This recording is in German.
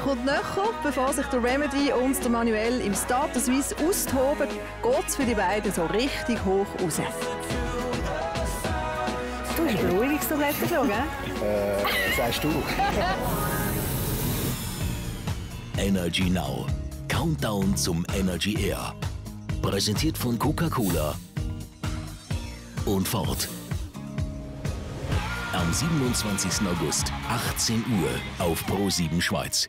kommt näher, bevor sich der Remedy und der Manuel im Status Suisse austoben, geht es für die beiden so richtig hoch raus. Du hast eine Beruhigungstablette schon, gell? Äh, sagst du? Energy Now. Countdown zum Energy Air. Präsentiert von Coca-Cola und Ford. Am 27. August, 18 Uhr auf Pro7 Schweiz.